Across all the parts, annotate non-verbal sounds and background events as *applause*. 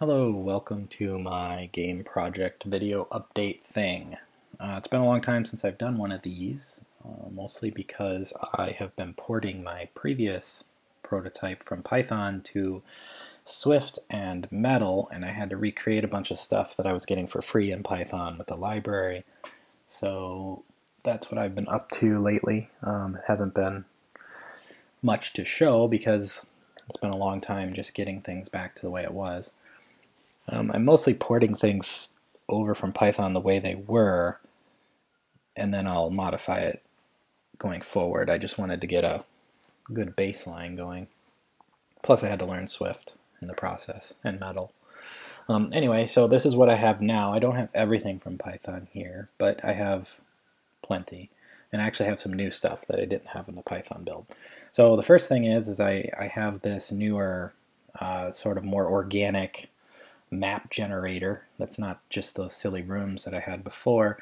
Hello, welcome to my game project video update thing. Uh, it's been a long time since I've done one of these, uh, mostly because I have been porting my previous prototype from Python to Swift and Metal, and I had to recreate a bunch of stuff that I was getting for free in Python with the library. So that's what I've been up to lately. Um, it hasn't been much to show because it's been a long time just getting things back to the way it was. Um, I'm mostly porting things over from Python the way they were, and then I'll modify it going forward. I just wanted to get a good baseline going. Plus I had to learn Swift in the process, and Metal. Um, anyway, so this is what I have now. I don't have everything from Python here, but I have plenty. And I actually have some new stuff that I didn't have in the Python build. So the first thing is, is I, I have this newer, uh, sort of more organic map generator. That's not just those silly rooms that I had before.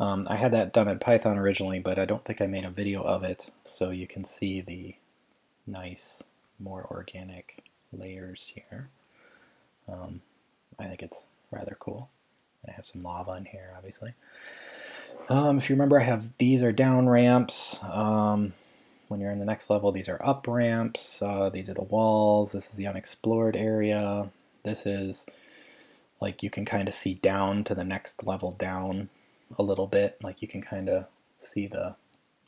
Um, I had that done in Python originally, but I don't think I made a video of it, so you can see the nice, more organic layers here. Um, I think it's rather cool. I have some lava in here, obviously. Um, if you remember, I have these are down ramps. Um, when you're in the next level, these are up ramps. Uh, these are the walls. This is the unexplored area. This is like you can kind of see down to the next level down a little bit. Like you can kind of see the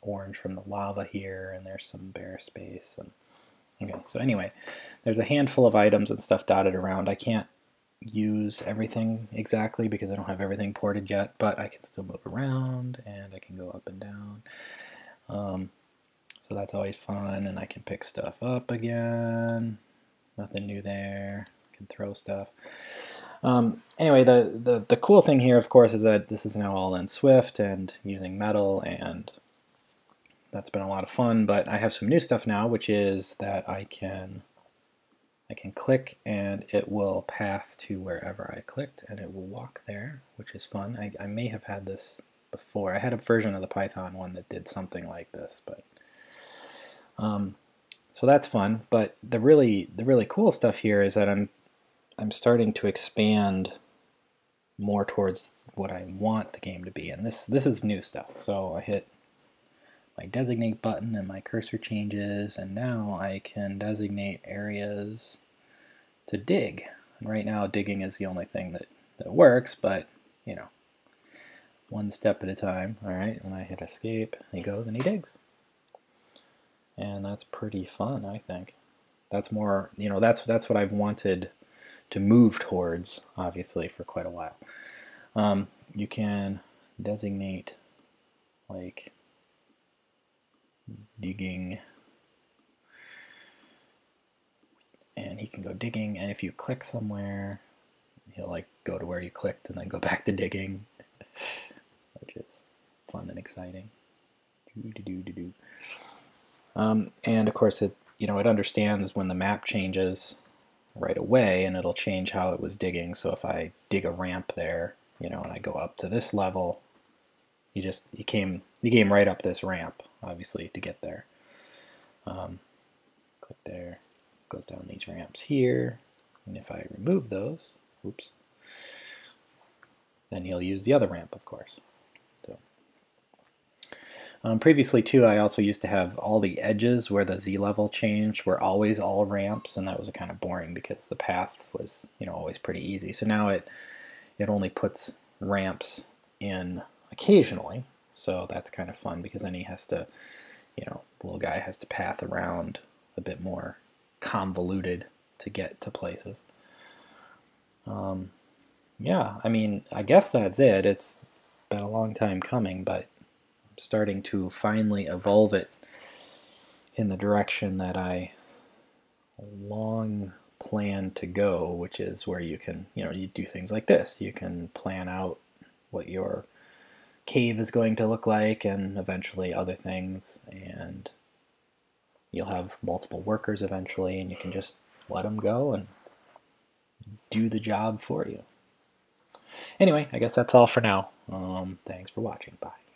orange from the lava here, and there's some bare space. And okay, so anyway, there's a handful of items and stuff dotted around. I can't use everything exactly because I don't have everything ported yet, but I can still move around and I can go up and down. Um, so that's always fun, and I can pick stuff up again. Nothing new there. Can throw stuff. Um, anyway, the, the, the cool thing here, of course, is that this is now all in Swift and using Metal, and that's been a lot of fun. But I have some new stuff now, which is that I can I can click and it will path to wherever I clicked, and it will walk there, which is fun. I, I may have had this before. I had a version of the Python one that did something like this, but um, so that's fun. But the really the really cool stuff here is that I'm I'm starting to expand more towards what I want the game to be. And this, this is new stuff. So I hit my designate button and my cursor changes, and now I can designate areas to dig. And right now digging is the only thing that, that works, but you know, one step at a time. All right, and I hit escape, he goes and he digs. And that's pretty fun, I think. That's more, you know, that's that's what I've wanted to move towards, obviously, for quite a while. Um, you can designate like digging. And he can go digging and if you click somewhere he'll like go to where you clicked and then go *laughs* back to digging which is fun and exciting. Um, and of course it you know it understands when the map changes right away and it'll change how it was digging. So if I dig a ramp there, you know, and I go up to this level, you just, you came, you came right up this ramp, obviously, to get there. Um, click there, goes down these ramps here, and if I remove those, oops, then he'll use the other ramp, of course. Um, previously too, I also used to have all the edges where the Z level changed were always all ramps, and that was kind of boring because the path was you know always pretty easy. So now it it only puts ramps in occasionally, so that's kind of fun because then he has to, you know, the little guy has to path around a bit more convoluted to get to places. Um, yeah, I mean, I guess that's it. It's been a long time coming, but starting to finally evolve it in the direction that I long plan to go, which is where you can, you know, you do things like this. You can plan out what your cave is going to look like and eventually other things and you'll have multiple workers eventually and you can just let them go and do the job for you. Anyway, I guess that's all for now. Um, thanks for watching. Bye.